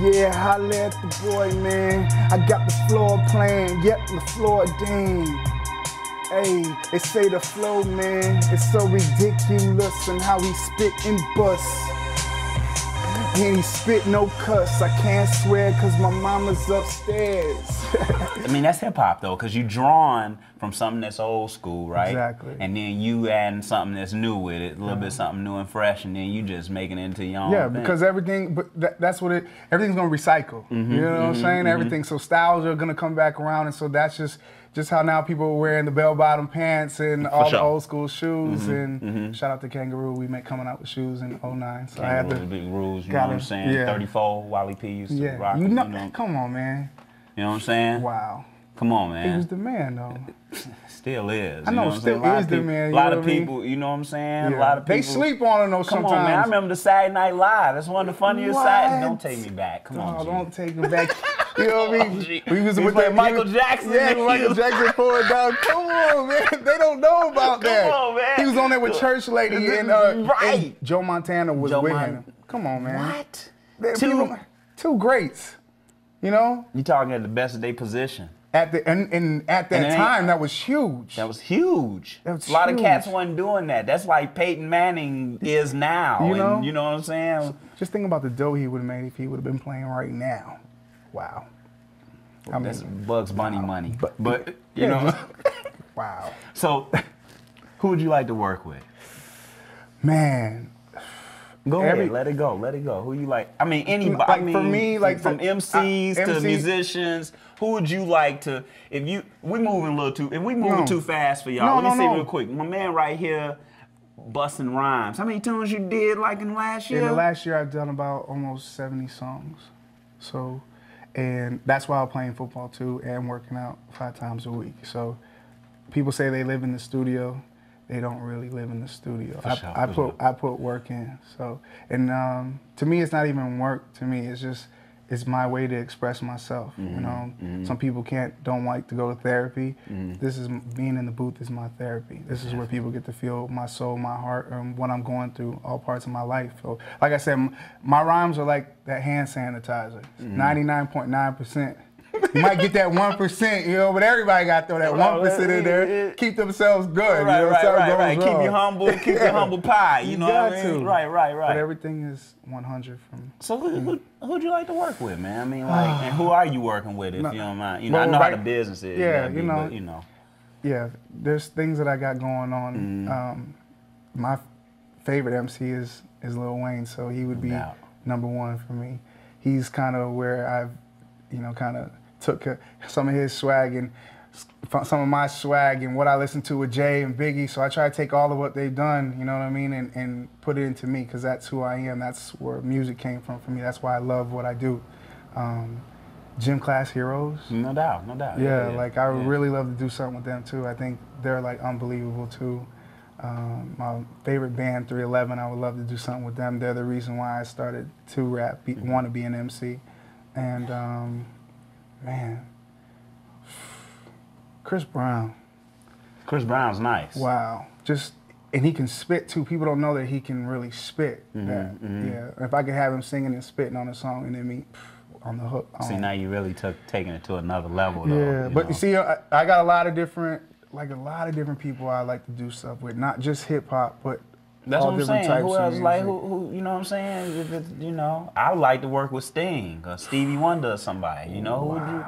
Yeah, holla at the boy, man. I got the floor playing, yep, the floor dang. Hey, they say the flow, man, it's so ridiculous and how he spit and bust. And he spit no cuss. I can't swear cause my mama's upstairs. I mean, that's hip hop though, because you drawn from something that's old school, right? Exactly. And then you adding something that's new with it, a little bit uh-huh. something new and fresh, and then you just making it into your own. Yeah, thing. because everything, but that, that's what it. Everything's gonna recycle. Mm-hmm, you know what I'm mm-hmm, saying? Mm-hmm. Everything. So styles are gonna come back around, and so that's just just how now people are wearing the bell bottom pants and all the sure. Mm-hmm, old school shoes. and shout out to Kangaroo, we make coming out with shoes in 09. So I had to. big rules, you know what I'm saying? yeah. 34, Wally P used to Yeah, rock. you know, you know, come on, man. you know what I'm saying? Wow, Come on, man. he was the man, though. Still is. I you know, still? Is of the people- man, A you lot know of what I mean? people, you know what I'm saying? Yeah. A lot of people. They sleep on it though Come sometimes. on, man. I remember the Saturday Night Live. That's one of the funniest What? Don't take me back. Come Oh, on, G. don't take him back. You know what I mean? G. We was with that- Michael was- Jackson. Yeah. Michael Jackson it down. Come on, man. They don't know about that. on, man. He was on there with Church Lady and, uh, Right. and Joe Montana was Joe with Mon- him. Come on, man. What? They- Two. people- two greats. You know, You talking at the best of their position. at the and, and at that And time that was huge. That was huge. That was a lot huge. of cats wasn't doing that. That's like Peyton Manning is now. You and know? you know what I'm saying? Just think about the dough he would have made if he would have been playing right now. Wow. I That's mean, Bugs Bunny money. But, But- you yeah, know. wow. so, who would you like to work with? Man, Go Every- ahead, let it go, let it go. Who you like? I mean, anybody. Like, I mean, for me, like, from MCs I- uh, to MC musicians, who would you like to? If you, we moving a little too, if we moving No. too fast for y'all. No, let me no, see no. real quick. My man right here, busting rhymes. How many tunes you did like in the last year? In the last year, I've done about almost 70 songs. So, and that's why I'm playing football too and working out five times a week. So, people say they live in the studio. They don't really live in the studio. I, sure, I put. I put work in. So, and um, to me, it's not even work. To me, it's just it's my way to express myself. Mm-hmm, You know, some people can't don't like to go to therapy. Mm-hmm. This is being in the booth is my therapy. This is where people get to feel my soul, my heart, and what I'm going through, all parts of my life. So, like I said, my rhymes are like that hand sanitizer. Mm-hmm. Ninety-nine point nine percent. You might get that one percent, you know, but everybody got to throw that one percent in there. Keep themselves good. Right, you know, right, right, right. Keep you humble. Keep your humble pie. You, You know what I mean? to. Right, right, right. But everything is 100 from. So who, who who'd you like to work with, man? I mean, like, and who are you working with, if No. you don't mind? You know, I know how the business is. yeah, gotta you know. but, you know. Yeah, there's things that I got going on. Mm-hmm. Um, my favorite MC is is Lil Wayne, so he would be doubt. number one for me. He's kind of where I've, you know, kind of took some of his swag and some of my swag and what I listen to with Jay and Biggie. So I try to take all of what they've done, you know what I mean, and, and put it into me because that's who I am. That's where music came from for me. That's why I love what I do. Um, Gym Class Heroes. No doubt, no doubt. Yeah, like I would yeah. really love to do something with them too. I think they're like unbelievable too. Um, my favorite band, 311, I would love to do something with them. They're the reason why I started to rap, be, Mm-hmm. want to be an MC. And um, man, Chris Brown, Chris Brown's nice. wow, just and he can spit too. People don't know that he can really spit. Mm-hmm, that, Yeah, if I could have him singing and spitting on a song, and then me on the hook. See, now you really took taking it to another level, though. Yeah, but know? you see, I, I got a lot of different, like a lot of different people I like to do stuff with, not just hip hop, but That's all what I'm saying. Who else? Like who, who? You know what I'm saying? If it's, you know, I would like to work with Sting or Stevie Wonder or somebody. You know, who would you?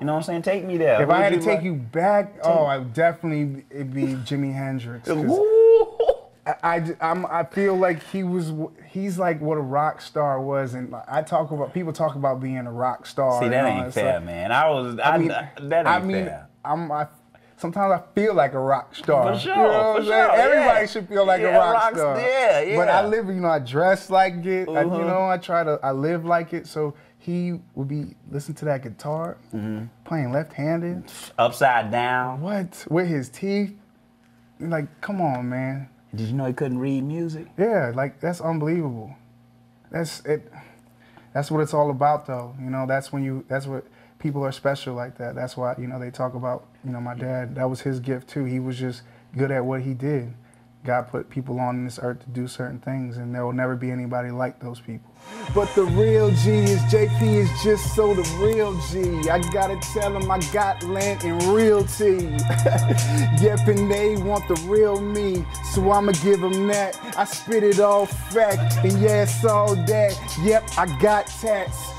You know what I'm saying? Take me there. If Who I had to take like- you back, oh, I would definitely it'd be Jimi Hendrix. I, I, I feel like he was, he's like what a rock star was, and I talk about people talk about being a rock star. See, that ain't fair, stuff. man. I was. I, I mean, that ain't I mean, fair. I'm. I, sometimes I feel like a rock star. For sure, You know what for I'm saying? sure, Everybody yeah. should feel like Yeah, a rock, rock- star. yeah, yeah. But I live, you know, I dress like it. I, you Mhm. know, I try to, I live like it. So he would be listening to that guitar, Mm-hmm. playing left-handed. Upside down. What with his teeth? Like, come on, man. Did you know he couldn't read music? Yeah, like that's unbelievable. That's it. That's what it's all about, though. You know, that's when you. That's what people are special like that. That's why you know they talk about. You know, my dad. That was his gift too. He was just good at what he did. God put people on this earth to do certain things, and there will never be anybody like those people. But the real G is JP is just so the real G. I gotta tell them I got land and realty. yep, and they want the real me, so I'ma give them that. I spit it all fact, and yeah, it's all that. Yep, I got tats.